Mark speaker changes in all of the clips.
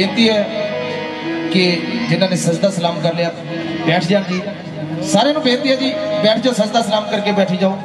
Speaker 1: ਬੇਨਤੀ ਹੈ ਕਿ ਜਿਨ੍ਹਾਂ ਨੇ ਸਜਦਾ ਸਲਾਮ ਕਰ ਲਿਆ ਬੈਠ ਜਾਣ ਜੀ ਸਾਰਿਆਂ ਨੂੰ ਬੇਨਤੀ ਹੈ ਜੀ ਬੈਠ ਜਾਓ ਸਜਦਾ ਸਲਾਮ ਕਰਕੇ ਬੈਠੀ ਜਾਓ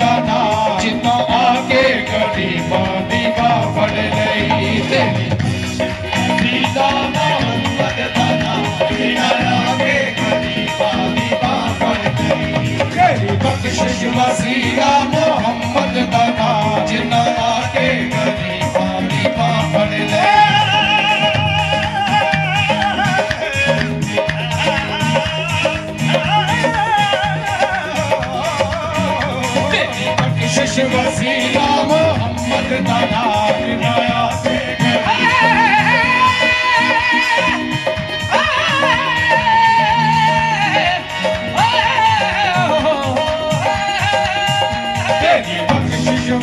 Speaker 2: दादा जितना आगे गरीबा दीवा भर नहीं तेरी वसीला मोहम्मद दादा जितना आगे गरीबा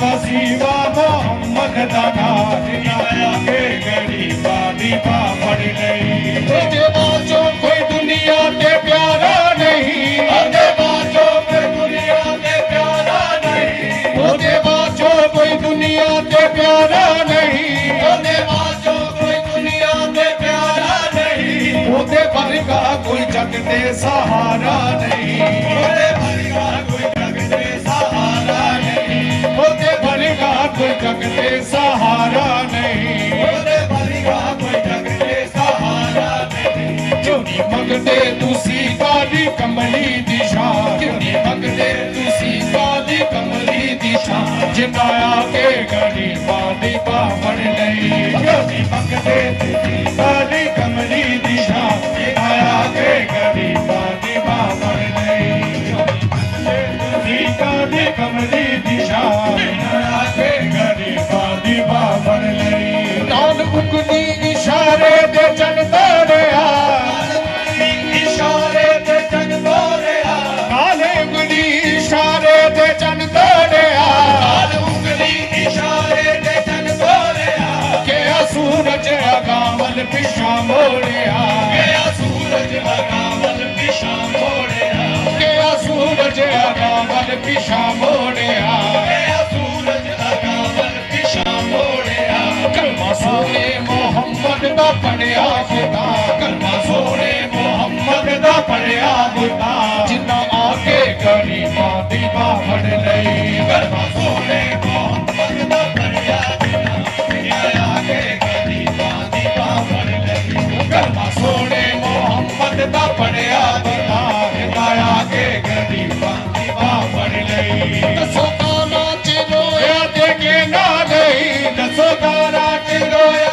Speaker 2: वसीला मोहम्मद दादा विनाया के गरीबा दीपा पड़ गई कोई दुनिया के प्यारा नहीं प्यारा नहीं। बाजो कोई दुनिया के प्यारा नहीं। ओते पर का कोई जग दे सहारा नहीं। कोई जग दे सहारा नहीं। पर का कोई जग दे सहारा नहीं। का कोई जग दे सहारा नहीं। मंगते तुसी गाड़ी कमली
Speaker 1: ਜਿੰਨਾ ਆ ਕੇ ਗਰੀਬਾਂ ਦੀ ਬਾਹ ਫੜ ਲਈ ਜੋਤੀ ਮੰਗਦੇ ਤੇ ਕਾਲੀ ਕਮਲੀ ਦੀ ਸ਼ਾਨ ਜਿੰਨਾ ਆ ਕੇ ਗਰੀਬਾਂ ਦੀ ਬਾਹ ਫੜ ਲਈ ਜੋਤੀ ਮੰਗਦੇ ਤੇ ਕਾਲੀ ਕਮਲੀ ਦੀ ਸ਼ਾਨ ਜਿੰਨਾ ਆ ਕੇ ਗਰੀਬਾਂ ਦੀ ਬਾਹ ਫੜ ਲਈ
Speaker 2: ਨਾਨਕ ਦੀ ਇਸ਼ਾਰੇ ਦੇ ਚੰਨ दिशा मोड़े मेरा सोने
Speaker 1: मोहम्मद दा पढ़िया
Speaker 2: खुदा कलमा सोने मोहम्मद दा पढ़िया
Speaker 1: खुदा जिन्ना आके गरीबा दीवा
Speaker 2: फड़ सोने मोहम्मद दा पढ़िया खुदा जिन्ना आके गरीबा दीवा सोने
Speaker 1: मोहम्मद
Speaker 2: दा पढ़िया खुदा जिन्ना गरीबा दसो गाना
Speaker 1: चिरोया देखे ना नहीं दसो चिरोया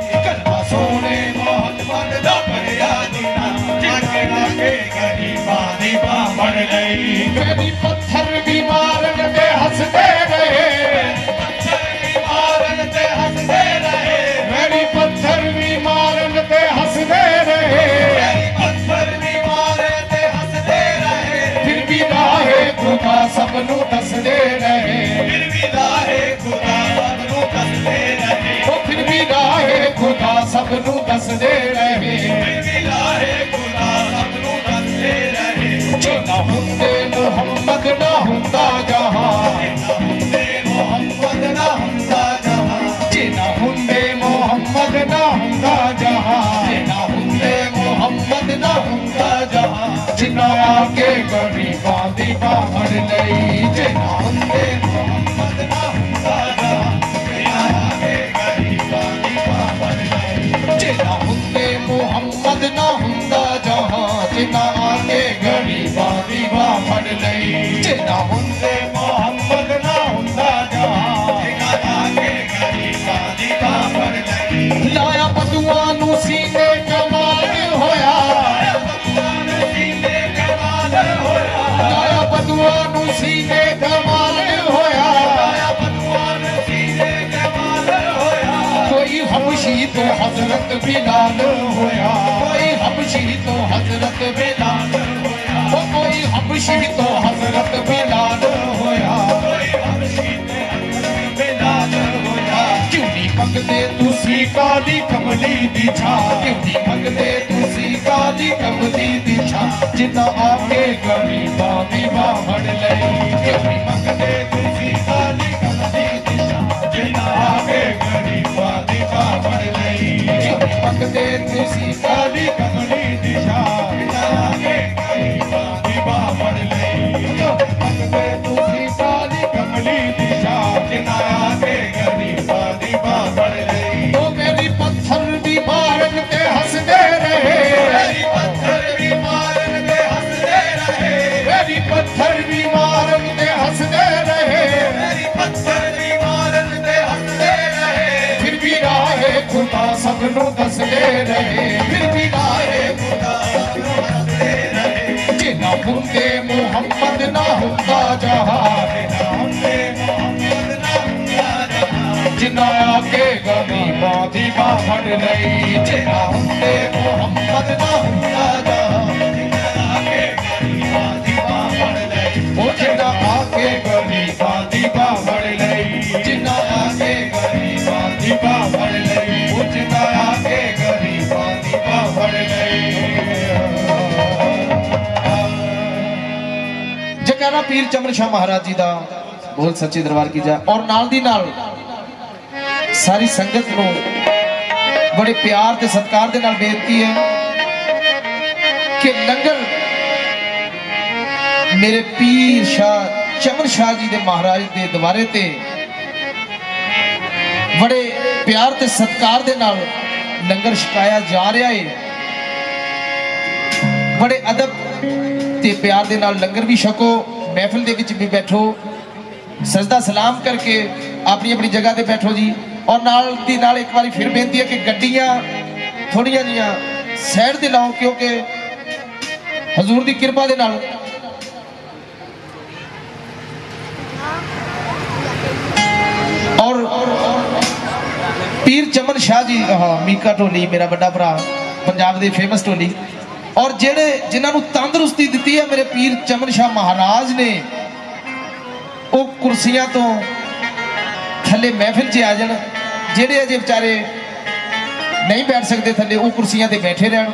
Speaker 2: बन गई। मेरी पत्थर भी मारन पे हँसते रहे। पत्थर भी मारन पे हँसते रहे। मेरी पत्थर भी मारन पे हँसते रहे। पत्थर भी मारन पे हँसते रहे। फिर भी राहे खुदा सबनू दसदे रहे। फिर भी राहे खुदा सबनू दसदे रहे। फिर भी राहे खुदा सबनू दसदे ना हुंदा जहाँ। मोहम्मद ना हुंदा जहाँ जे ना मोहम्मद ना हुंदा जहाँ। जे ना मोहम्मद ना हुंदा जहाँ। जिना के गरीबा दी बाहर लई लाया लाया पतुआ सीने कमाल हज़रत बिलाल
Speaker 1: होया कोई हबशी तो हज़रत बिलाल बख्शी
Speaker 2: तो हज़रत बेलाल होया। क्यों मंगते तुसी
Speaker 1: काली कमली दिशा? क्यों मंगते तुसी काली
Speaker 2: कमली दिछा जिन्ना आके गरीबा दी बाहर ले। क्यों मंगते तुसी
Speaker 1: काली कमली दिछा जिन्ना
Speaker 2: आके गरीबा दी बाहर ले। क्यों मंगते
Speaker 1: तुसी काली कमली दिछा सबनों दसदे
Speaker 2: रहे ना हुंदे मोहम्मद ना हुंदा जहाँ जिना आके गमी बाधी बाहर नहीं जिना होंगे
Speaker 1: मोहम्मद ना हुंदा जहाँ जिना आके गमी
Speaker 2: बाधी बाहर
Speaker 3: ਪੀਰ ਚਮਨ ਸ਼ਾਹ ਮਹਾਰਾਜ ਜੀ ਦਾ ਬੋਲ ਸੱਚੇ ਦਰਬਾਰ ਕੀ ਜਾ ਔਰ ਨਾਲ ਦੀ ਨਾਲ ਸਾਰੀ ਸੰਗਤ ਨੂੰ ਬੜੇ ਪਿਆਰ ਤੇ ਸਤਿਕਾਰ ਦੇ ਨਾਲ ਬੇਨਤੀ ਹੈ ਕਿ ਲੰਗਰ ਮੇਰੇ ਪੀਰ ਸ਼ਾਹ ਚਮਨ ਸ਼ਾਹ ਜੀ ਦੇ ਮਹਾਰਾਜ ਦੇ ਦਵਾਰੇ ਤੇ ਬੜੇ ਪਿਆਰ ਤੇ ਸਤਿਕਾਰ ਦੇ ਨਾਲ ਲੰਗਰ ਛਕਾਇਆ ਜਾ ਰਿਹਾ ਹੈ ਬੜੇ ਅਦਬ ਤੇ ਪਿਆਰ ਦੇ ਨਾਲ ਲੰਗਰ ਵੀ ਛਕੋ। ਮਹਿਫਿਲ ਦੇ ਵਿੱਚ ਵੀ ਬੈਠੋ। ਸਜਦਾ ਸਲਾਮ ਕਰਕੇ ਆਪਣੀ ਆਪਣੀ ਜਗ੍ਹਾ ਤੇ ਬੈਠੋ ਜੀ। ਔਰ ਨਾਲ ਦੀ ਨਾਲ ਇੱਕ ਵਾਰੀ ਫਿਰ ਬੇਨਤੀ ਹੈ ਕਿ ਗੱਡੀਆਂ ਥੋੜੀਆਂ ਜੀਆਂ ਸਾਈਡ ਤੇ ਲਾਓ, ਕਿਉਂਕਿ ਹਜ਼ੂਰ ਦੀ ਕਿਰਪਾ ਦੇ ਨਾਲ ਔਰ ਪੀਰ ਚਮਨ ਸ਼ਾਹ ਜੀ ਹਾਂ ਮੀਕਾ ਢੋਲੀ, ਮੇਰਾ ਵੱਡਾ ਭਰਾ, ਪੰਜਾਬ ਦੇ ਫੇਮਸ ਢੋਲੀ। ਔਰ ਜਿਹੜੇ ਜਿਨ੍ਹਾਂ ਨੂੰ ਤੰਦਰੁਸਤੀ ਦਿੱਤੀ ਹੈ, ਮੇਰੇ ਪੀਰ ਚਮਨ ਸ਼ਾਹ ਮਹਾਰਾਜ ਨੇ, ਉਹ ਕੁਰਸੀਆਂ ਤੋਂ ਥੱਲੇ ਮਹਿਫਿਲ 'ਚ ਆ ਜਾਣ, ਜਿਹੜੇ ਅਜੇ ਵਿਚਾਰੇ ਨਹੀਂ ਬੈਠ ਸਕਦੇ ਥੱਲੇ, ਉਹ ਕੁਰਸੀਆਂ ਤੇ ਬੈਠੇ ਰਹਿਣ।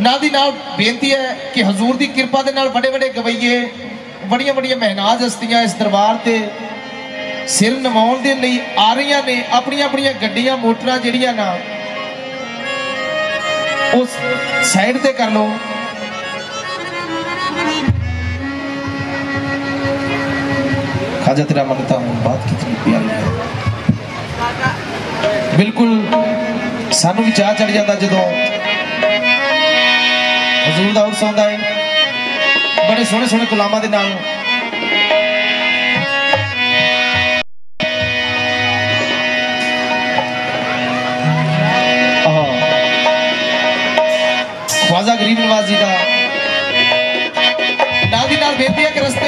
Speaker 3: ਨਾਲ ਦੀ ਨਾਲ ਬੇਨਤੀ ਹੈ ਕਿ ਹਜ਼ੂਰ ਦੀ ਕਿਰਪਾ ਦੇ ਨਾਲ ਵੱਡੇ ਵੱਡੇ ਗਵਈਏ ਬੜੀਆਂ ਬੜੀਆਂ ਮਹਿਨਾਜ਼ ਹਸਤੀਆਂ ਇਸ ਦਰਬਾਰ ਤੇ ਸਿਰ ਨਵਾਉਣ ਦੇ ਲਈ ਆ ਰਹੀਆਂ ਨੇ ਆਪਣੀਆਂ ਆਪਣੀਆਂ ਗੱਡੀਆਂ, ਮੋਟਰਾਂ ਜਿਹੜੀਆਂ ਨਾ ਉਸ ਸਾਈਡ ਤੇ ਕਰ ਲਓ खाजा तेरा मानता हूँ बात कितनी प्यारी है ਬਿਲਕੁਲ ਸਾਨੂੰ ਵੀ ਚਾਹ ਚੜ ਜਾਂਦਾ ਜਦੋਂ ਹਜ਼ੂਰ ਦਾ ਉਰਸ ਆਉਂਦਾ ਹੈ ਬੜੇ ਸੋਹਣੇ ਸੋਹਣੇ ਗੁਲਾਮਾਂ ਦੇ ਨਾਲ ख्वाजा
Speaker 4: गरीब नवाज़ जी का।
Speaker 3: नादीदार बेतिया के रस्ते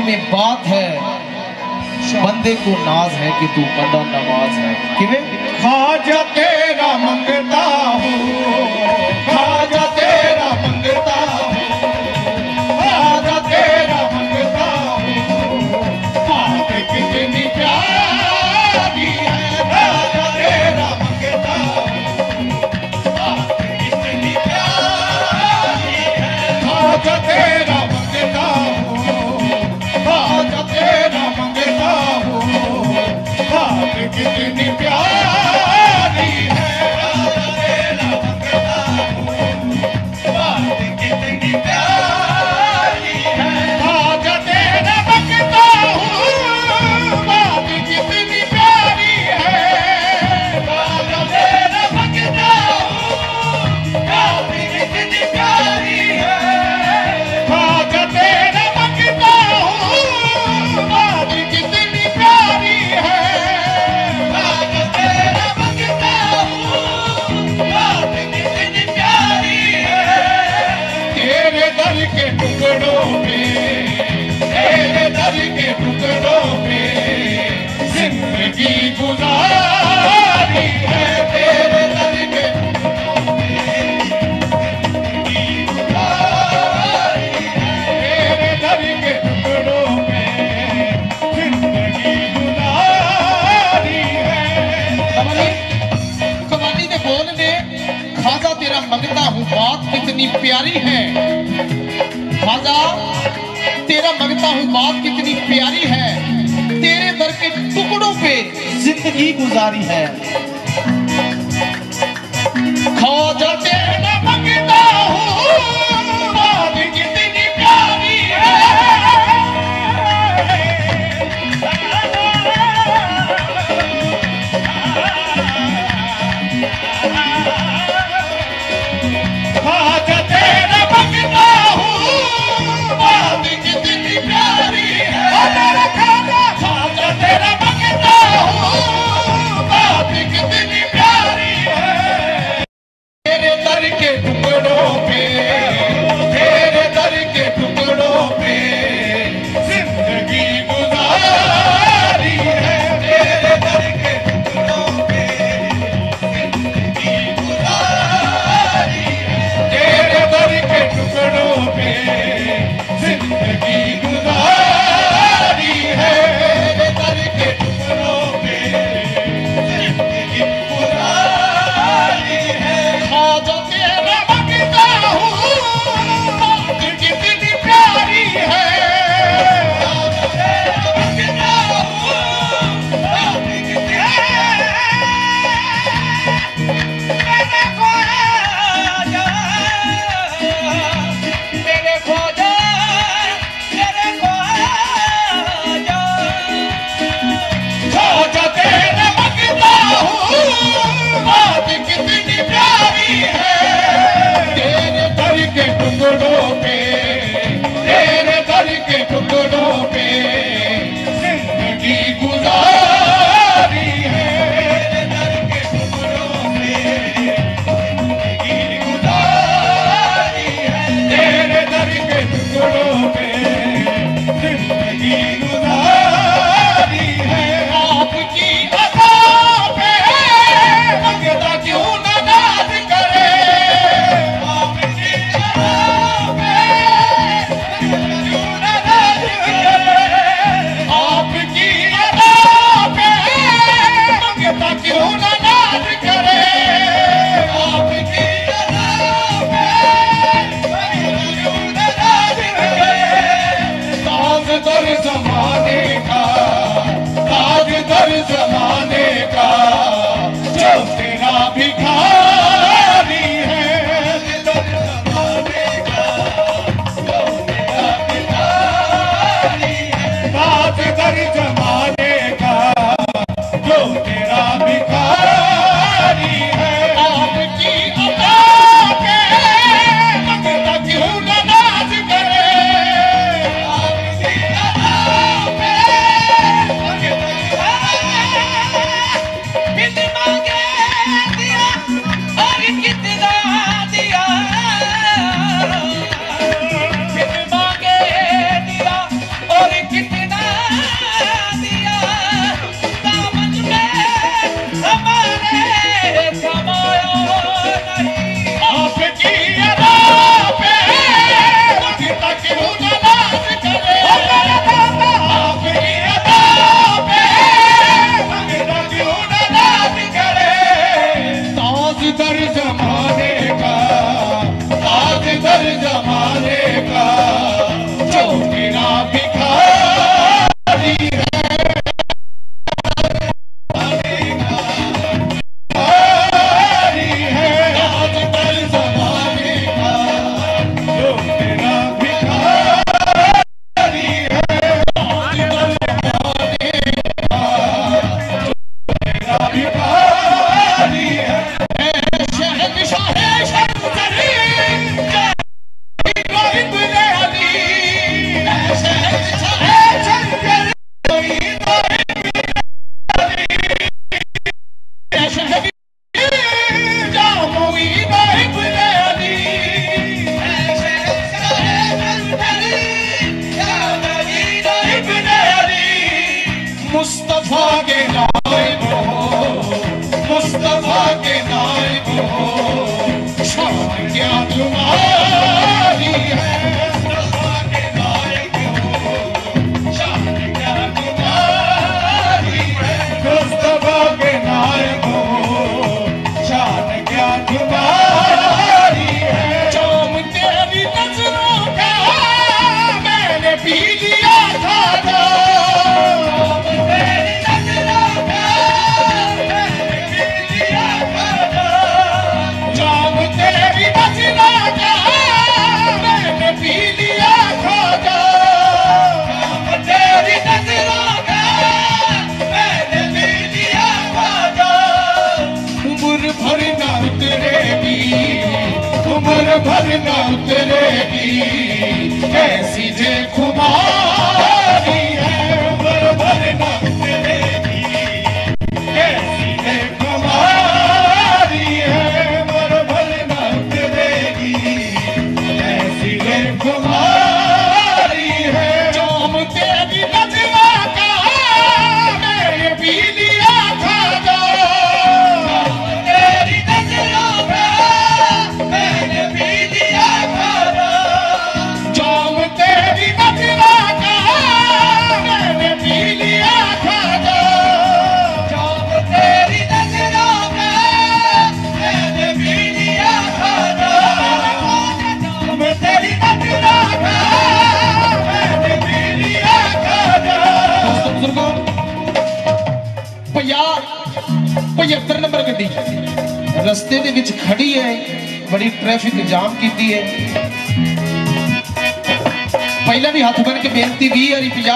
Speaker 3: में बात है। बंदे को नाज है कि तू बंदा नवाज़
Speaker 1: गुजारी है।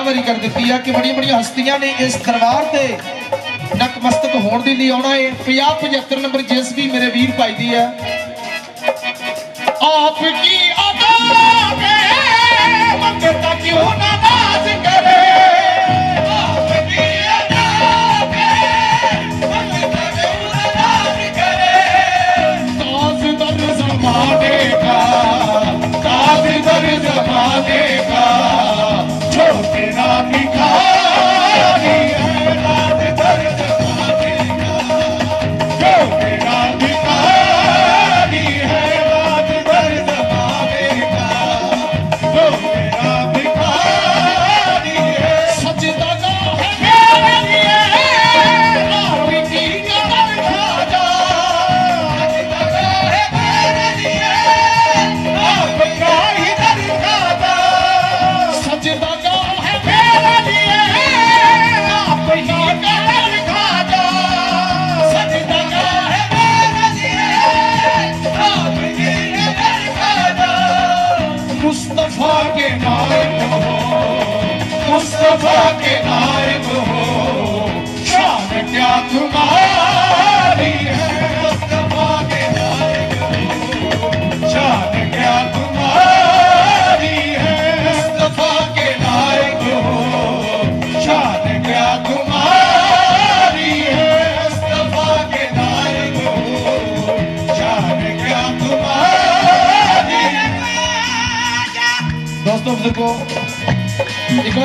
Speaker 1: ਬਰਾਬਰੀ ਕਰ ਦਿੱਤੀ ਆ ਕਿ ਬੜੀ ਬੜੀ ਹਸਤੀਆਂ ਨੇ ਇਸ ਦਰਬਾਰ ਤੇ ਨਕਮਸਤਕ ਹੋਣ ਦੇ ਲਈ ਆਉਣਾ ਹੈ 50 75 ਨੰਬਰ ਜਿਸ ਵੀ ਮੇਰੇ ਵੀਰ ਭਾਈ ਦੀ ਆ ਆਪ ਕੀ ਅਦਾ
Speaker 2: ਮੈਂ ਮੰਗਤਾ
Speaker 1: ਕਿਉਂ ਨਾ ਨਾਜ਼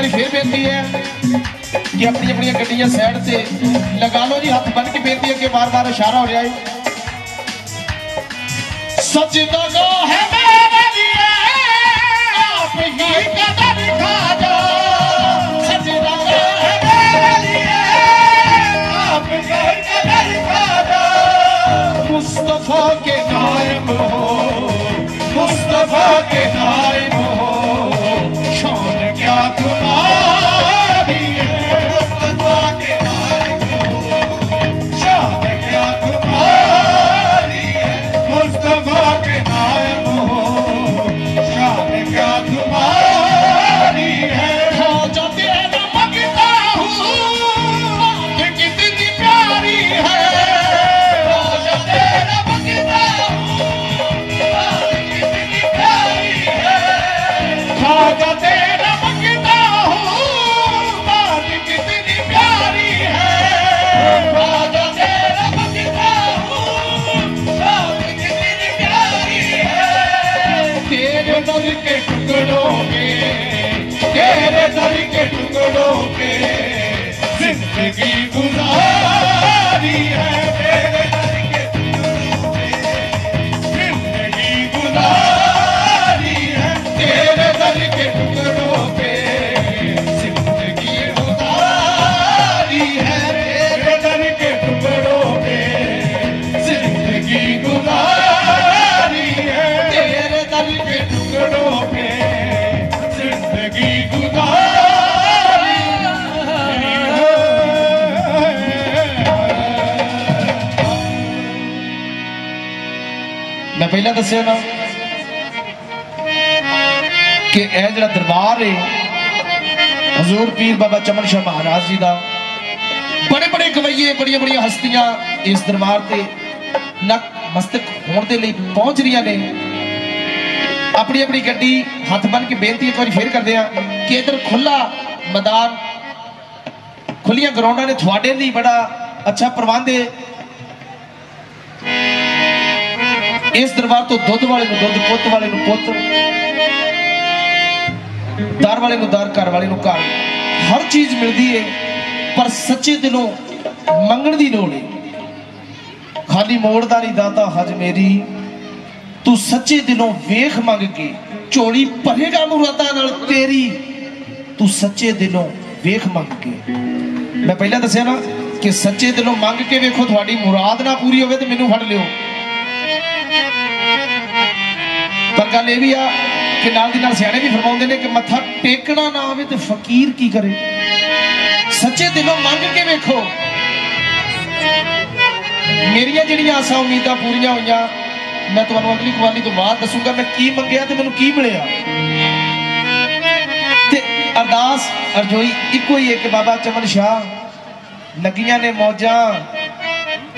Speaker 1: ਵਾਰੀ ਫੇਰ ਬੇਨਤੀ ਹੈ ਕਿ ਆਪਣੀ ਆਪਣੀਆਂ ਗੱਡੀਆਂ ਸਾਈਡ ਤੇ ਲਗਾ ਲਓ ਜੀ ਹੱਥ ਬੰਨ ਕੇ ਬੇਨਤੀ ਹੈ ਕਿ ਵਾਰ-ਵਾਰ ਇਸ਼ਾਰਾ ਹੋ ਜਾਏ ਸਜਦਾ ਗਾ ਹੈ ਮੇਰੇ लिए आप ही कदर खाजा सजदा गा है मेरे लिए
Speaker 2: आप घर कदर खाना मुस्तफा के नायब हो मुस्तफा के नायब मैं दसिया ना कि यह जो दरबार है हजूर पीर
Speaker 1: बाबा चमन शाह महाराज जी का बड़े बड़े
Speaker 2: कवैये बड़िया बड़िया हस्तियाँ इस दरबार से नक मस्तक होने के लिए पहुँच रही ने अपनी अपनी गड्डी हाथ बन के बेनती एक बार फिर करते हैं कि इधर खुला मैदान खुलिया
Speaker 1: ग्राउंडा ने थोड़े लिए बड़ा अच्छा प्रबंध है ਹੈ ਤੋਂ
Speaker 3: ਦੁੱਧ ਵਾਲੇ ਨੂੰ ਦੁੱਧ, ਪੁੱਤ ਵਾਲੇ ਨੂੰ ਪੁੱਤ। ਦਰ ਵਾਲੇ ਨੂੰ ਦਰ, ਘਰ ਵਾਲੇ ਨੂੰ ਘਰ। ਹਰ ਚੀਜ਼ ਮਿਲਦੀ ਹੈ ਪਰ ਸੱਚੇ ਦਿਲੋਂ ਮੰਗਣ ਦੀ ਲੋੜ ਹੈ ਖਾਲੀ ਮੋੜਦਾ ਨਹੀਂ ਦਾਤਾ ਹਜ ਮੇਰੀ। ਤੂੰ ਸੱਚੇ ਦਿਲੋਂ ਵੇਖ ਮੰਗ ਕੇ ਝੋਲੀ ਭਰੇਗਾ ਮੁਰਾਦਾਂ ਨਾਲ ਤੇਰੀ। ਤੂੰ ਸੱਚੇ ਦਿਲੋਂ ਵੇਖ ਮੰਗ ਕੇ। ਮੈਂ ਪਹਿਲਾਂ ਦੱਸਿਆ ਨਾ ਕਿ ਸੱਚੇ ਦਿਲੋਂ ਮੰਗ ਕੇ ਵੇਖੋ, ਤੁਹਾਡੀ ਮੁਰਾਦ ਨਾ ਪੂਰੀ ਹੋਵੇ ਤੇ ਮੈਨੂੰ ਫੜ ਲਿਓ। ਪਰ ਗੱਲ ਇਹ ਵੀ ਆ ਕਿ ਨਾਲ ਦੀ ਨਾਲ ਸਿਆਣੇ ਵੀ ਫਰਮਾਉਂਦੇ ਨੇ ਕਿ ਮੱਥਾ ਟੇਕਣਾ ਨਾ ਆਵੇ ਤੇ ਫਕੀਰ ਕੀ ਕਰੇ? ਸੱਚੇ ਦਿਲੋਂ ਮੰਗ ਕੇ ਵੇਖੋ। ਮੇਰੀਆਂ ਜਿਹੜੀਆਂ ਆਸਾਂ ਉਮੀਦਾਂ ਪੂਰੀਆਂ ਹੋਈਆਂ, ਮੈਂ ਤੁਹਾਨੂੰ ਅਗਲੀ ਕਵਾਲੀ ਤੋਂ ਬਾਅਦ ਦੱਸੂਗਾ ਮੈਂ ਕੀ ਮੰਗਿਆ ਤੇ ਮੈਨੂੰ ਕੀ ਮਿਲਿਆ। ਤੇ ਅਰਦਾਸ, ਅਰਜੋਈ, ਇੱਕੋ ਹੀ ਇੱਕ ਬਾਬਾ ਚਮਨ ਸ਼ਾਹ। ਲੱਗੀਆਂ ਨੇ ਮੌਜਾਂ,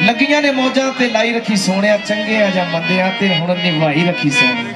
Speaker 3: ਲੱਗੀਆਂ ਨੇ ਮੌਜਾਂ ਤੇ ਲਾਈ ਰੱਖੀ ਸੋਹਣਿਆ, ਚੰਗਿਆ ਜਾਂ ਮੰਦਿਆ ਤੇ ਹੁਣ ਨਿਭਾਈ ਰੱਖੀ ਸੋਹਣਿਆ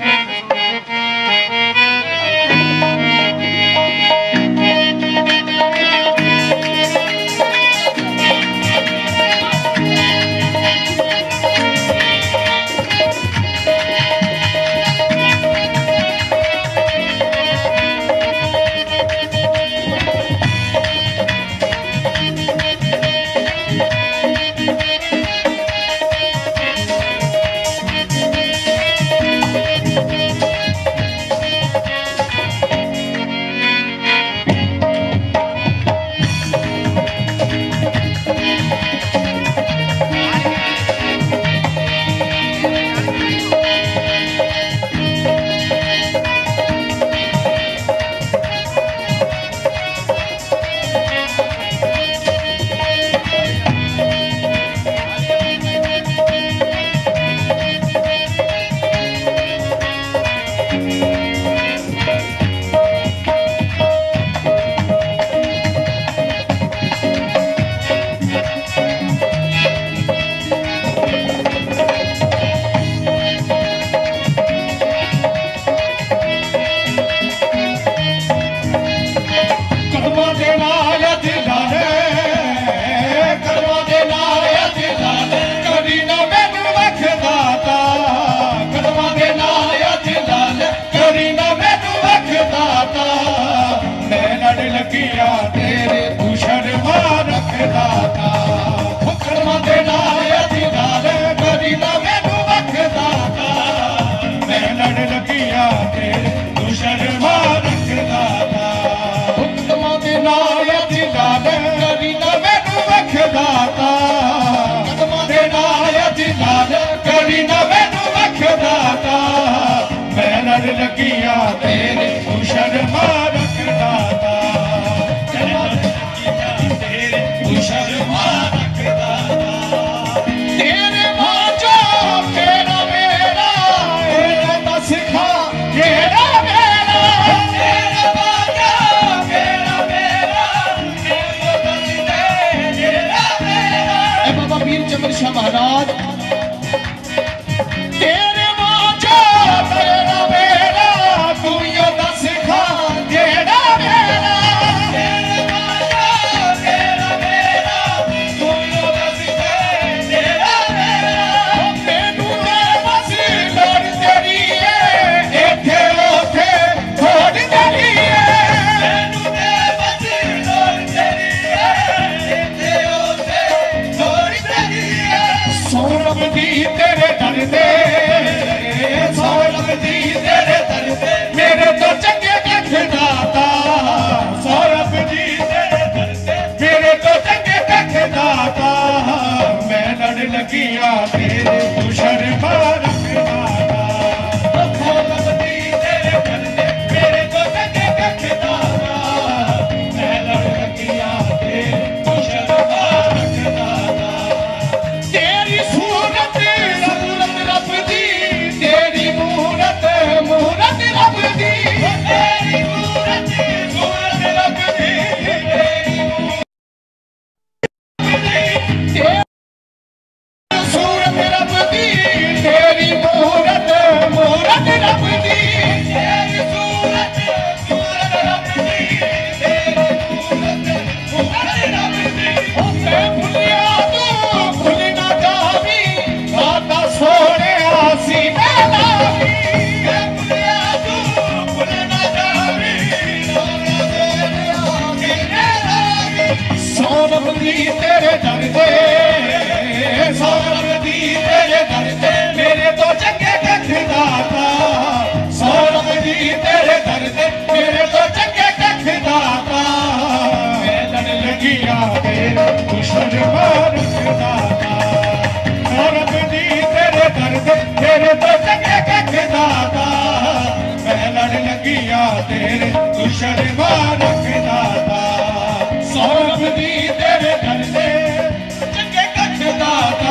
Speaker 1: ਦੀ ਤੇਰੇ ਦਰ ਤੇ ਸੌਰਵ ਦੀ ਤੇਰੇ ਦਰ ਤੇ ਮੇਰੇ ਤੋਂ ਚੰਗੇ ਕੱਖ ਦਾਤਾ ਸੌਰਵ ਦੀ ਤੇਰੇ ਦਰ ਤੇ ਮੇਰੇ ਤੋਂ ਚੰਗੇ ਕੱਖ ਦਾਤਾ ਮੈਂ ਲੜ ਲੱਗੀਆਂ ਤੇਰੇ ਦੁਸ਼ਮਨ ਮਾਰ ਦਾਤਾ ਸੌਰਵ ਦੀ ਤੇਰੇ ਦਰ ਤੇ ਮੇਰੇ ਤੋਂ ਚੰਗੇ ਕੱਖ ਦਾਤਾ ਮੈਂ ਲੜ ਲੱਗੀਆਂ ਤੇਰੇ ਦੁਸ਼ਮਨ ਮਾਰ ਦਾਤਾ ਸੌਰਵ ਦੀ ਤੇਰੇ ਦਰ ਤੇ ਚੰਗੇ ਕੱਖ ਦਾਤਾ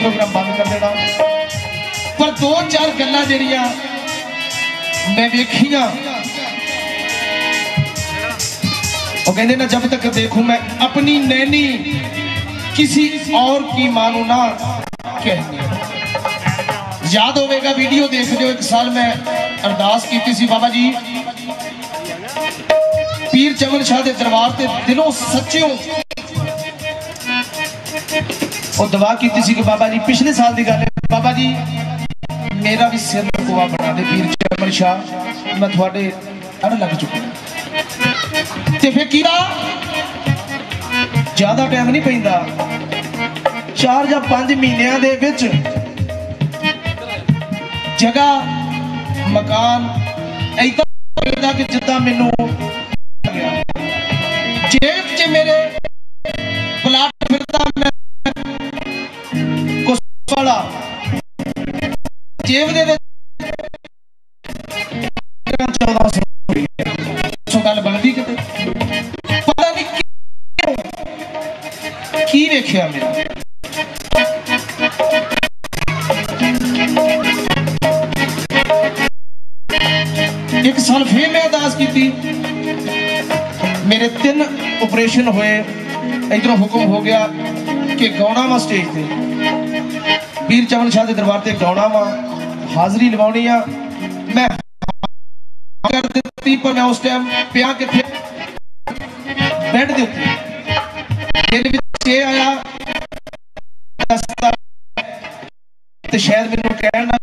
Speaker 3: प्रोग्राम बंद कर देना। पर दो चार गल् जड़िया कहते ना जब तक देखूँ, मैं अपनी नैनी किसी और की माँ ना कहनी याद होगा वीडियो देख दो एक साल मैं अरदास की बाबा जी। पीर चमन शाह के दरबार से दिलों सच्चों ਉਹ ਦਵਾ ਕੀਤੀ ਸੀ ਕਿ ਬਾਬਾ ਜੀ, ਪਿਛਲੇ ਸਾਲ ਦੀ ਗੱਲ ਹੈ। ਬਾਬਾ ਜੀ, ਮੇਰਾ ਵੀ ਸਿਰ ਕੋਆ ਬਣਾ ਦੇ ਵੀਰ ਚਮਨ ਸ਼ਾ ਮੈਂ ਤੁਹਾਡੇ ਅੜ ਲੱਗ ਚੁੱਕੀ ਤੇ ਫੇ ਕੀਦਾ ਜ਼ਿਆਦਾ ਟਾਈਮ ਨਹੀਂ ਪੈਂਦਾ। ਚਾਰ ਜਾਂ ਪੰਜ ਮਹੀਨਿਆਂ ਦੇ ਵਿੱਚ ਜਗ੍ਹਾ, ਮਕਾਨ ਐਦਾਂ ਕਿ ਜਿੱਦਾਂ ਮੈਨੂੰ ਜੇਬ ਦੇ ਵਿੱਚ 1400 ਸੋ ਗੱਲ ਬਣਦੀ ਕਿਤੇ ਪਤਾ ਨਹੀਂ ਕਿਉਂ ਕੀ ਵੇਖਿਆ ਮੇਰਾ ਇੱਕ ਸਾਲ ਫੇਰ ਮੈਂ ਅਰਦਾਸ ਕੀਤੀ ਮੇਰੇ ਤਿੰਨ ਆਪਰੇਸ਼ਨ ਹੋਏ ਇਧਰੋਂ ਹੁਕਮ ਹੋ ਗਿਆ ਕਿ ਗਾਉਣਾ ਵਾ ਸਟੇਜ ਤੇ ਵੀਰ ਚਮਨ ਸ਼ਾਹ ਦੇ ਦਰਬਾਰ ਤੇ ਗਾਉਣਾ ਵਾ ਹਾਜ਼ਰੀ ਲਵਾਉਣੀ ਆ। ਮੈਂ ਕਰ ਦਿੱਤੀ, ਪਰ ਮੈਂ ਉਸ ਟਾਈਮ ਪਿਆ ਕਿੱਥੇ? ਬੈੱਡ ਦੇ ਉੱਤੇ। ਦਿਲ ਵਿੱਚ ਇਹ ਆਇਆ ਤੇ ਸ਼ਾਇਦ ਮੈਨੂੰ ਕਹਿਣਾ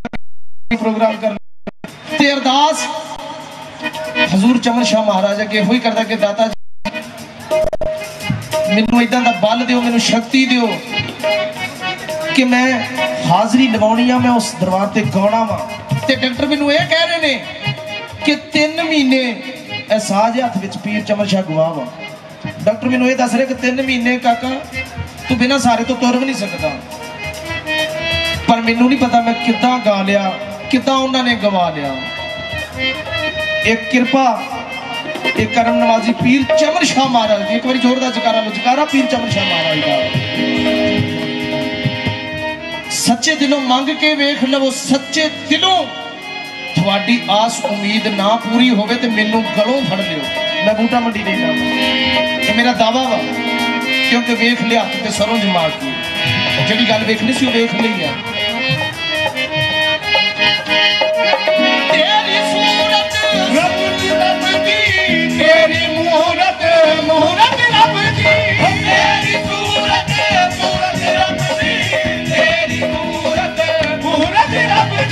Speaker 3: ਪ੍ਰੋਗਰਾਮ ਕਰਨਾ। ਤੇ ਅਰਦਾਸ, ਹਜ਼ੂਰ ਚਮਨ ਸ਼ਾਹ ਮਹਾਰਾਜ ਅੱਗੇ ਇਹੋ ਹੀ ਕਰਦਾ ਕਿ ਦਾਤਾ ਜੀ, ਮੈਨੂੰ ਇਦਾਂ ਦਾ ਬਲ ਦਿਓ, ਮੈਨੂੰ ਸ਼ਕਤੀ ਦਿਓ। ਕਿ ਮੈਂ ਹਾਜ਼ਰੀ ਲਵਾਉਣੀ ਆ, ਮੈਂ ਉਸ ਦਰਬਾਰ ਤੇ ਗਾਉਣਾ ਵਾ। ਤੇ ਡਾਕਟਰ ਮੈਨੂੰ ਇਹ ਕਹਿ ਰਹੇ ਨੇ ਕਿ 3 ਮਹੀਨੇ ਇਹ ਸਾਜ ਹੱਥ ਵਿੱਚ ਪੀਰ ਚਮਨ ਸ਼ਾਹ ਗਵਾ ਵਾ। ਡਾਕਟਰ ਮੈਨੂੰ ਇਹ ਦੱਸ ਰਿਹਾ ਕਿ 3 ਮਹੀਨੇ ਕਾਕਾ, ਤੂੰ ਬਿਨਾਂ ਸਾਰੇ ਤੋਂ ਤੁਰ ਵੀ ਨਹੀਂ ਸਕਦਾ। ਪਰ ਮੈਨੂੰ ਨਹੀਂ ਪਤਾ ਮੈਂ ਕਿੱਦਾਂ ਗਾ ਲਿਆ, ਕਿੱਦਾਂ ਉਹਨਾਂ ਨੇ ਗਵਾ ਲਿਆ। ਇੱਕ ਕਿਰਪਾ, ਇਹ ਕਰਮ ਨਵਾਜ਼ੀ ਪੀਰ ਚਮਨ ਸ਼ਾਹ ਮਹਾਰਾਜ ਦੀ। ਇੱਕ ਵਾਰੀ ਜ਼ੋਰਦਾਰ ਜਕਾਰਾ ਲੋ ਜਕਾਰਾ ਪੀਰ ਚਮਨ ਸ਼ਾਹ ਮਹਾਰਾਜ ਦਾ। ਸੱਚੇ ਦਿਲੋਂ ਮੰਗ ਕੇ ਵੇਖ ਲਵੋ, ਸੱਚੇ ਦਿਲੋਂ ਤੁਹਾਡੀ ਆਸ ਉਮੀਦ ਨਾ ਪੂਰੀ ਹੋਵੇ ਤੇ ਮੈਨੂੰ ਗਲੋਂ ਫੜ ਲਿਓ। ਮੈਂ ਬੂਟਾ ਮੰਡੀ ਨਹੀਂ ਜਾਵਾਂ ਇਹ ਮੇਰਾ ਦਾਵਾ ਵਾ, ਕਿਉਂਕਿ ਵੇਖ ਲਿਆ ਹੱਥ ਤੇ ਸਰੋਂ ਜਮਾ ਕੇ ਜਿਹੜੀ ਗੱਲ ਵੇਖਣੀ ਸੀ ਉਹ ਵੇਖ ਲਈ ਆ। ਤੇਰੀ ਸੂਰਤ
Speaker 1: ਰੱਬ ਦੀ, ਤੇਰੀ ਮੂਰਤ ਮੂਰਤ ਰੱਬ ਦੀ।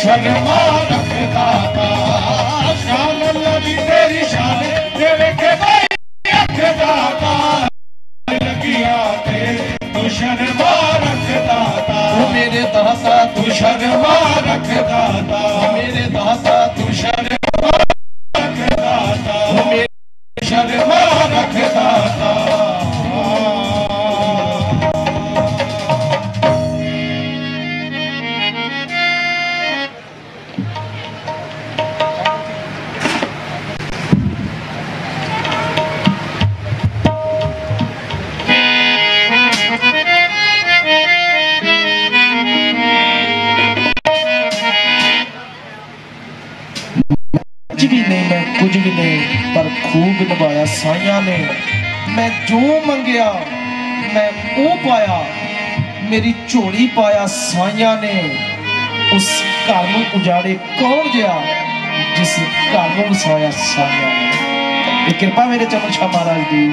Speaker 1: Shaggy Mother. जो मंगया, मैं वो पाया। मेरी झोली
Speaker 3: पाया साइया ने।
Speaker 1: उस घर में उजाड़े
Speaker 3: कौन गया,
Speaker 1: जिस घर में वसाया
Speaker 3: साइया ने।
Speaker 1: कृपा मेरे चमन
Speaker 3: शाह महाराज की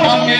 Speaker 3: Come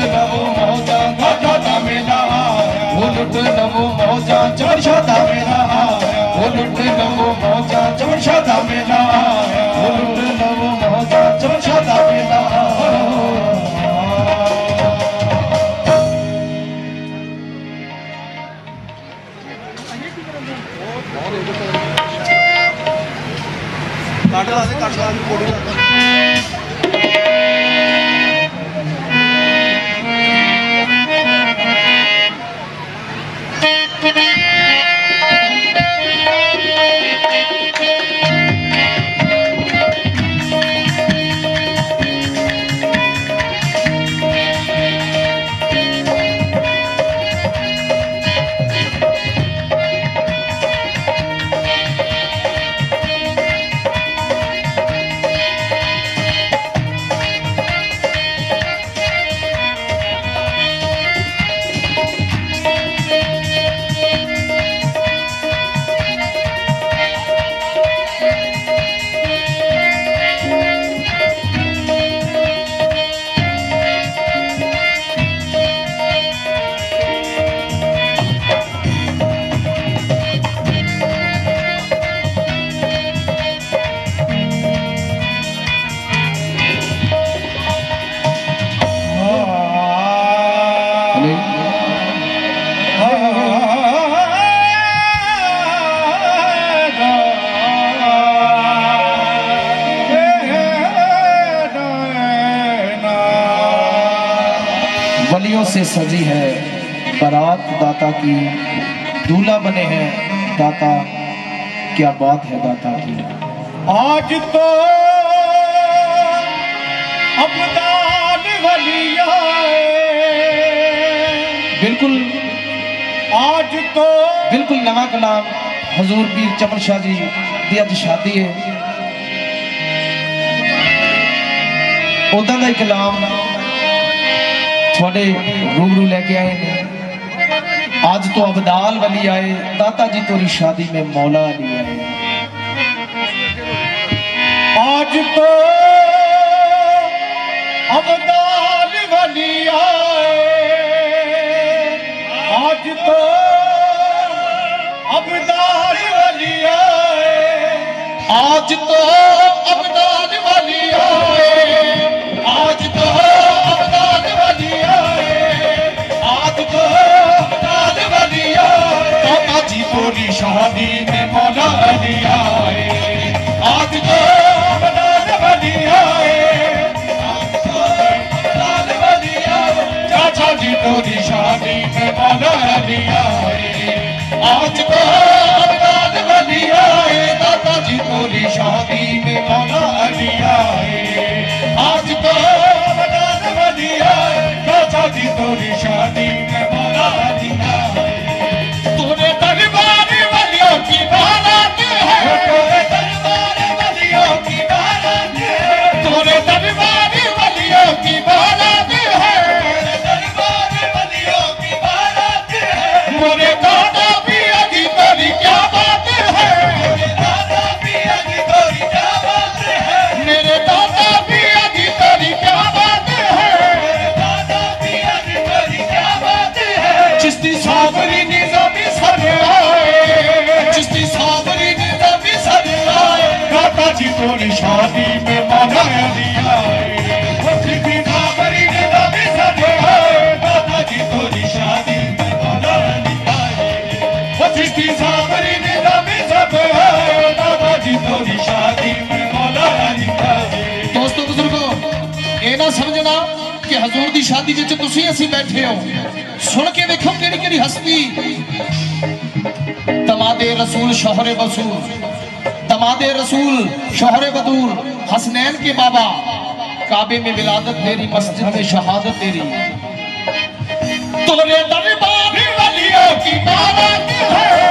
Speaker 1: ਹੋ ਲੁੱਟ ਲਵ ਮੌਜਾ ਚਮਸ਼ਾ ਦਾ ਮੇਲਾ ਆਇਆ ਹੋ
Speaker 3: ਲੁੱਟ ਲਵ ਮੌਜਾ ਚਮਸ਼ਾ ਦਾ ਮੇਲਾ ਆਇਆ ਹੋ ਲੁੱਟ ਲਵ ਮੌਜਾ ਚਮਸ਼ਾ ਦਾ ਮੇਲਾ ਆਇਆ ਹੋ ਲੁੱਟ ਲਵ ਮੌਜਾ
Speaker 1: शाह जी की अज शादी है। उदा का कलाम थोड़े रूबरू लेके आए हैं। आज तो अबदाल वाली आए, दाता जी तोरी शादी में मौला नहीं आए।
Speaker 3: आज तो आज तो अबदाल वली आए
Speaker 1: आज तो अबदाल वली आए आज तो अबदाल वली आए दाता जी तोरी शादी में मौला अली आए आज तो अबदाल वली आए आज तो अबदाल वली आए चाचा जी तोरी शादी में मौला अली आए आज तो अबदाल वली आए शादी न शादी तोरी शादी आबादी जिसे तुम असि बैठे हो, सुन के देखो कि हस्ती। ਕਿਹੜੀ ਹਸਤੀ ਤਮਾਦੇ ਰਸੂਲ ਸ਼ੋਹਰੇ ਬਸੂਰ तमादे रसूल शोहरे बदूर हसनैन के बाबा, काबे में विलादत तेरी, मस्जिद में शहादत तेरी। तुम्हारे दरबार वालियों की बारात है।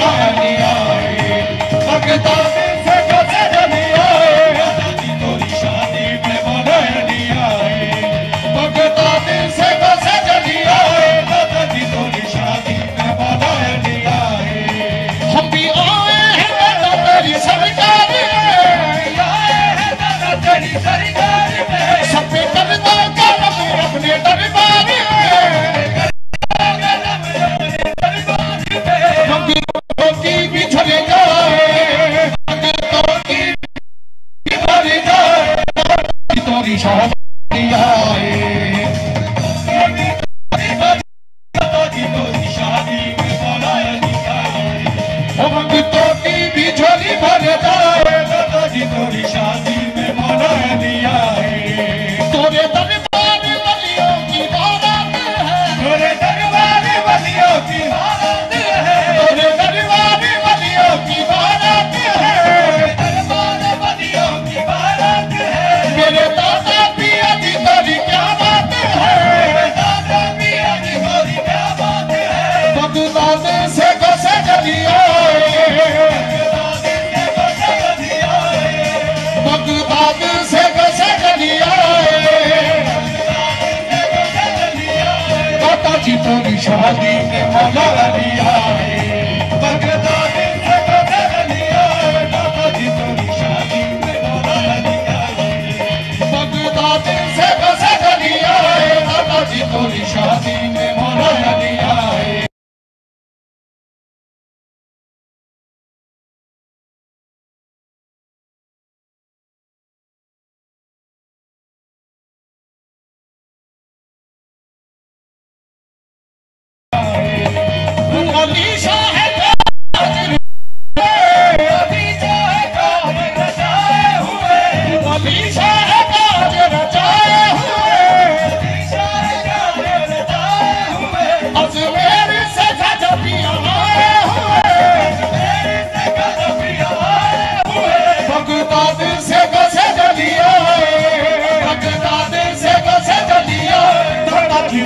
Speaker 1: महानियाए भगता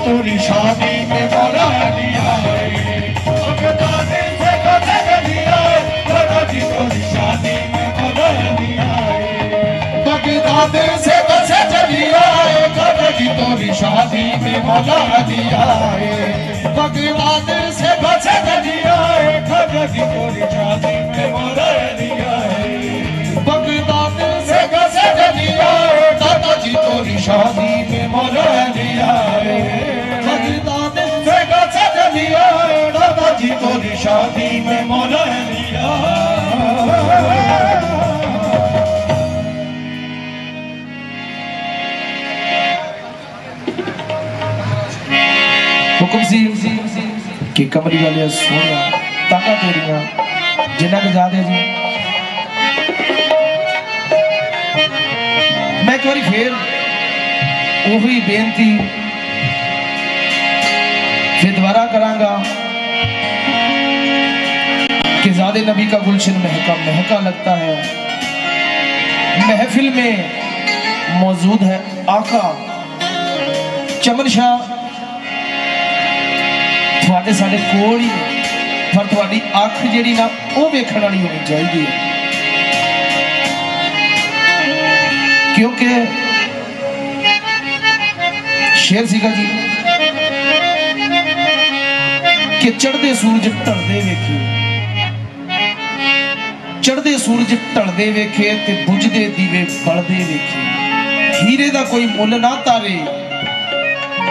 Speaker 1: तेरी
Speaker 3: शादी में बोला लिया है। दादे
Speaker 1: से बसे चली आए कदा तोरी शादी में बोला दिया है। बगवादे से बसे चली आए तोरी शादी
Speaker 3: में बोला दिया है।
Speaker 1: बगदादे से बसे चली आए दादा तोरी शादी में
Speaker 3: बोला दिया है। तोरी शादी में मौला लिया।
Speaker 1: कि
Speaker 3: कमरी वाले सोना
Speaker 1: ताका तेरिया जिन्ना के
Speaker 3: जादे जी। मैं
Speaker 1: एक बार फिर
Speaker 3: उ बेनती फिर ਦੁਬਾਰਾ ਕਰਾਂਗਾ ज़ादे नबी का गुलशन महका महका लगता है। महफिल में मौजूद है आका। चमन शाह थोड़े साढ़े कोल ही पर थोड़ी अख जी ना वो वेखण वाली होनी चाहिए क्योंकि शेर सिंह जी, के चढ़ते सूरज ढलते वेखिए ਚੜਦੇ ਸੂਰਜ ਢਲਦੇ ਵੇਖੇ ਤੇ ਬੁਝਦੇ ਦੀਵੇ ਬਲਦੇ ਵੇਖੇ। ਹੀਰੇ ਦਾ ਕੋਈ ਮੁੱਲ ਨਾ ਤਾਰੇ,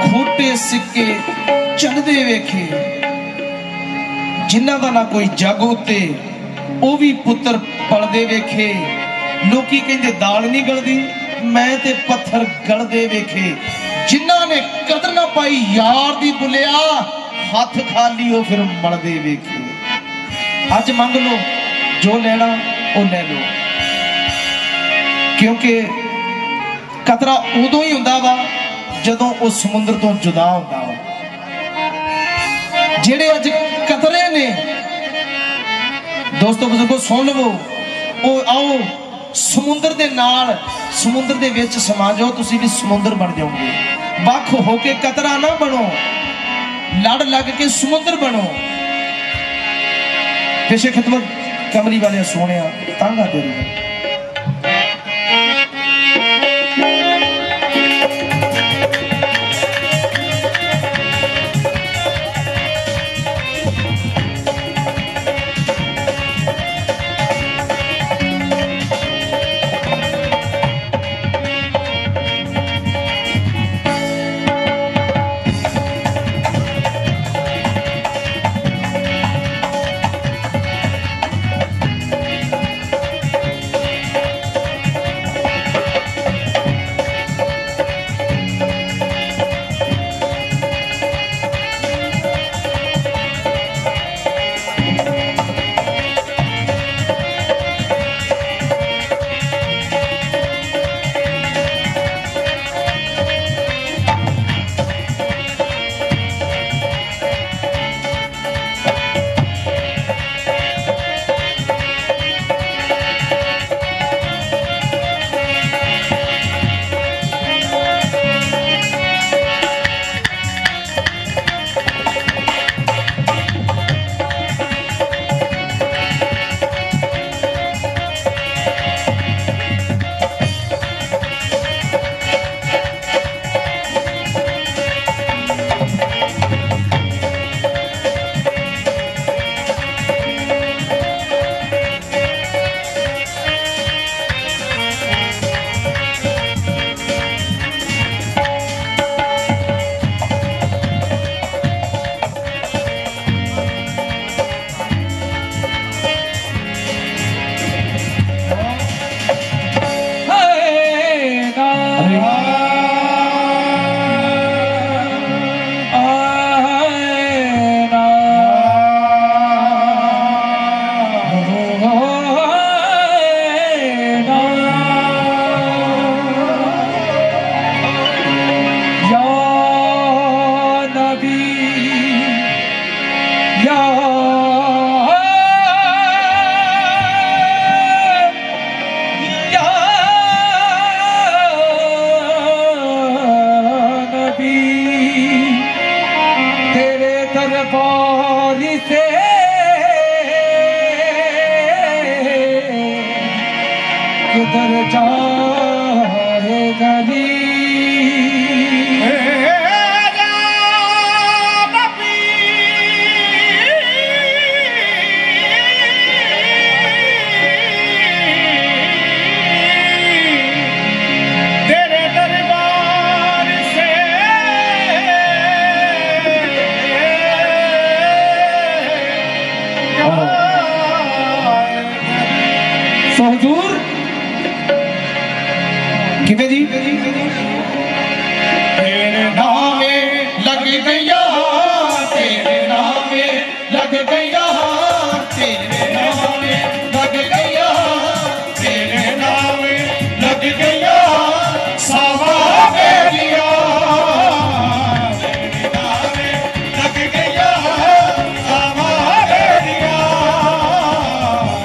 Speaker 3: ਖੋਟੇ ਸਿੱਕੇ ਚੜ੍ਹਦੇ ਵੇਖੇ। ਜਿਨ੍ਹਾਂ ਦਾ ਨਾ ਕੋਈ ਜਗ ਉਤੇ, ਉਹ ਵੀ ਪੁੱਤਰ ਪਲਦੇ ਵੇਖੇ। ਲੋਕੀ ਕਹਿੰਦੇ, ਦਾਲ ਨਹੀਂ ਗਲਦੀ, ਮੈਂ ਤੇ ਪੱਥਰ ਗਲਦੇ ਵੇਖੇ। ਜਿਨ੍ਹਾਂ ਨੇ ਕਦਰ ਨਾ ਪਾਈ, ਯਾਰ ਦੀ ਬੁਲਿਆ ਹੱਥ ਖਾਲੀ ਉਹ ਫਿਰ ਮਲਦੇ ਵੇਖੇ। ਅੱਜ ਮੰਗ ਲਓ ਜੋ ਲੈਣਾ, ਉਹ ਲੈ ਲਓ। ਕਿਉਂਕਿ ਕਤਰਾ ਉਦੋਂ ਹੀ ਹੁੰਦਾ ਵਾ ਜਦੋਂ ਉਹ ਸਮੁੰਦਰ ਤੋਂ ਜੁਦਾ ਹੁੰਦਾ ਵਾ। ਜਿਹੜੇ ਅੱਜ ਕਤਰੇ ਨੇ, ਦੋਸਤੋ ਬਜ਼ੁਰਗੋ, ਸੁਣ ਲਵੋ, ਉਹ ਆਓ, ਸਮੁੰਦਰ ਦੇ ਨਾਲ, ਸਮੁੰਦਰ ਦੇ ਵਿੱਚ ਸਮਾ ਜਾਓ ਤੁਸੀਂ ਵੀ ਸਮੁੰਦਰ ਬਣ ਜਾਓਗੇ। ਵੱਖ ਹੋ ਕੇ ਕਤਰਾ ਨਾ ਬਣੋ। ਲੜ ਲੱਗ ਕੇ ਸਮੁੰਦਰ ਬਣੋ। ਪੇਸ਼ੇ ਖਿਦਮਤ ਕਮਲੀ ਵਾਲੇ ਸੋਹਣਿਆ ਤਾਂਗਾ ਤੇਰੀ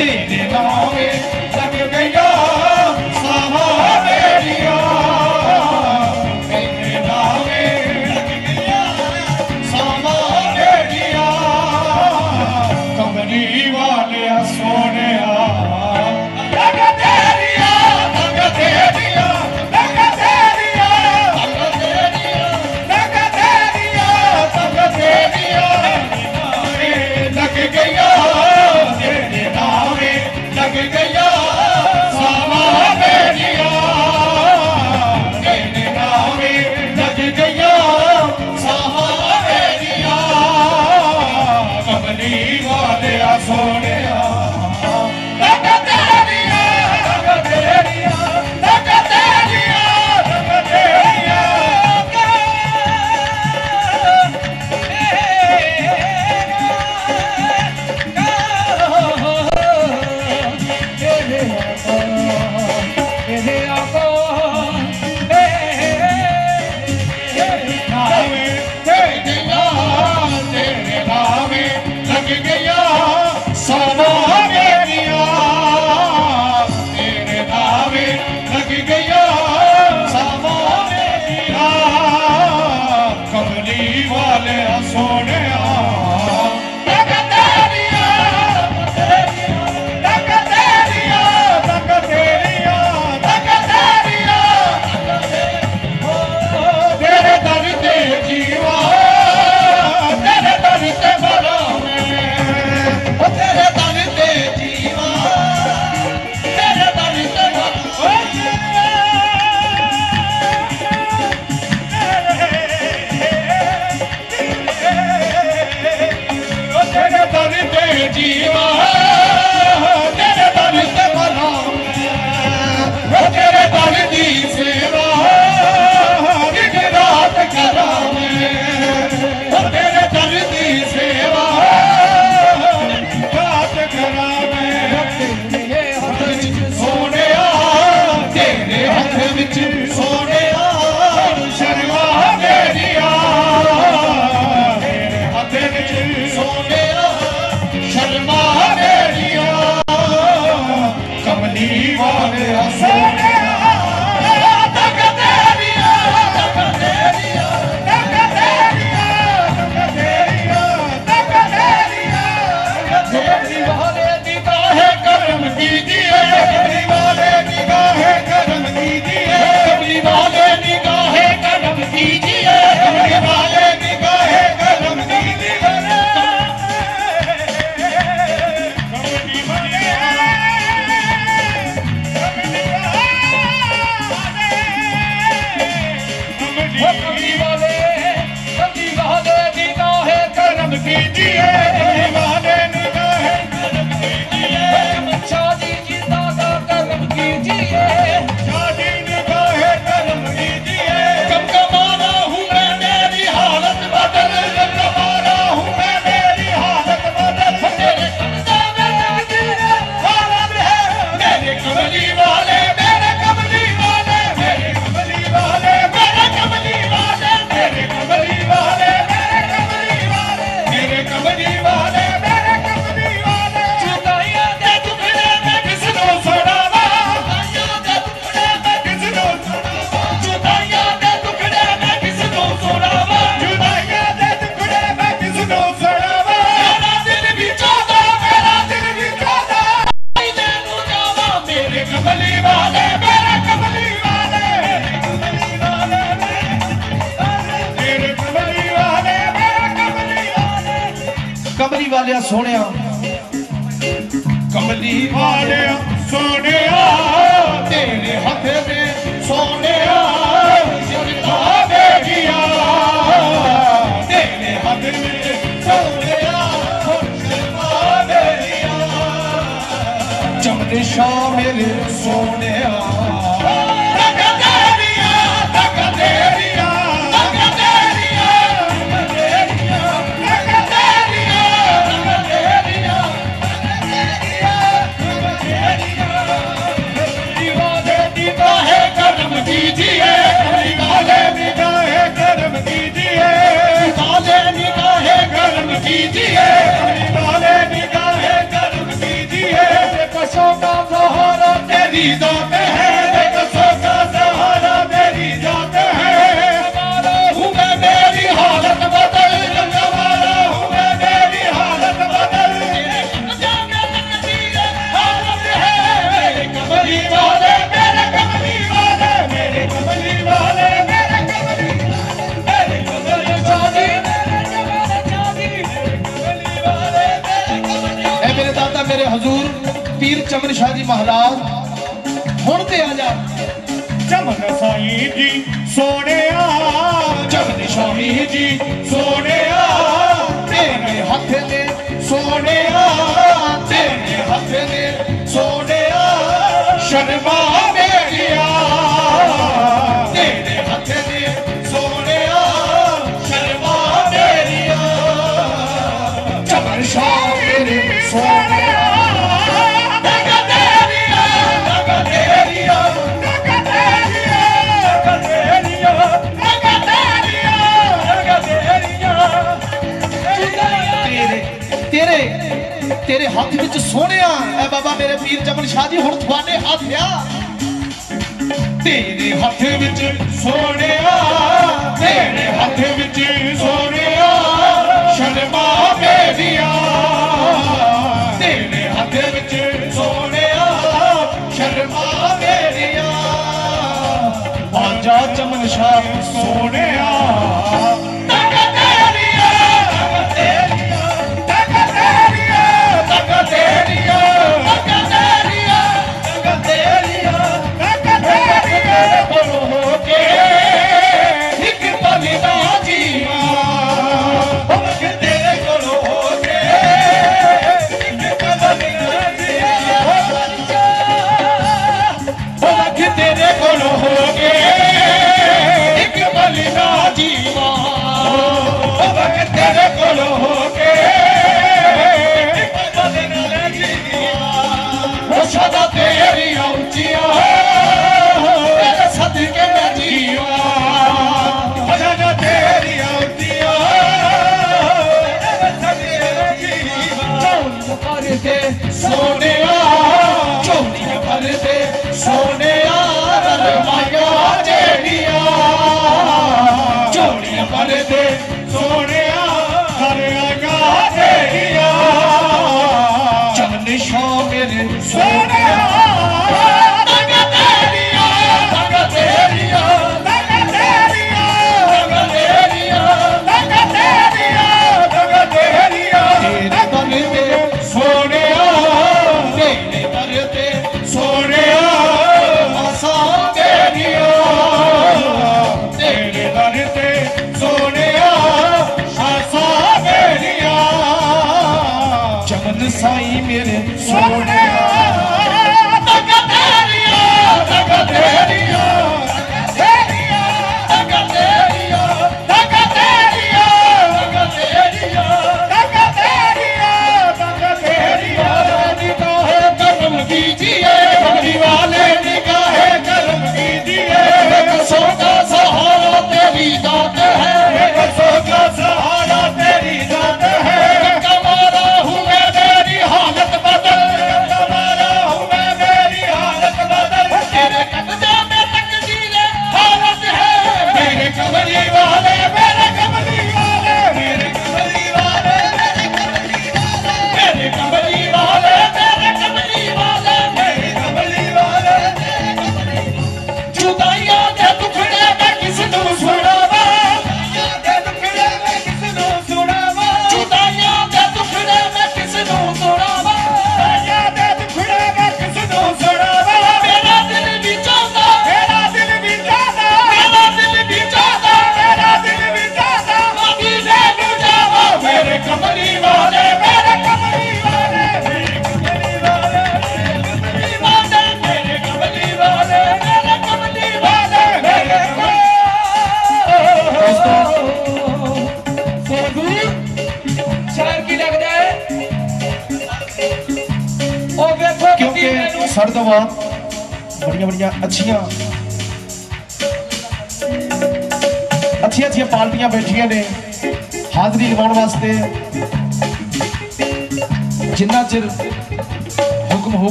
Speaker 3: かわ高。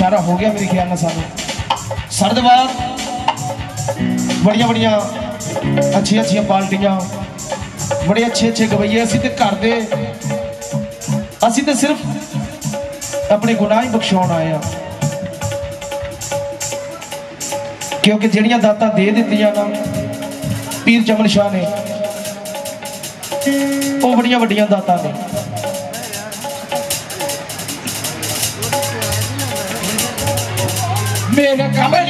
Speaker 3: ਇਸ਼ਾਰਾ ਹੋ ਗਿਆ ਮੇਰੇ ਖਿਆਲ ਨਾਲ ਸਾਨੂੰ। ਸਾਡੇ ਬਾਅਦ ਬੜੀਆਂ ਬੜੀਆਂ ਅੱਛੀਆਂ ਅੱਛੀਆਂ ਪਾਰਟੀਆਂ, ਬੜੇ ਅੱਛੇ ਅੱਛੇ ਗਵਈਏ। ਅਸੀਂ ਤੇ ਘਰ ਦੇ ਅਸੀਂ ਤੇ ਸਿਰਫ ਆਪਣੇ ਗੁਨਾਹ ਹੀ ਬਖਸ਼ਾਉਣ ਆਏ ਆ ਕਿਉਂਕਿ ਜਿਹੜੀਆਂ ਦਾਤਾਂ ਦੇ ਦਿੱਤੀਆਂ ਨਾ, ਪੀਰ ਚਮਨ ਸ਼ਾਹ ਨੇ, ਉਹ ਬੜੀਆਂ ਵੱਡੀਆਂ ਦਾਤਾਂ ਨੇ।
Speaker 2: Come on.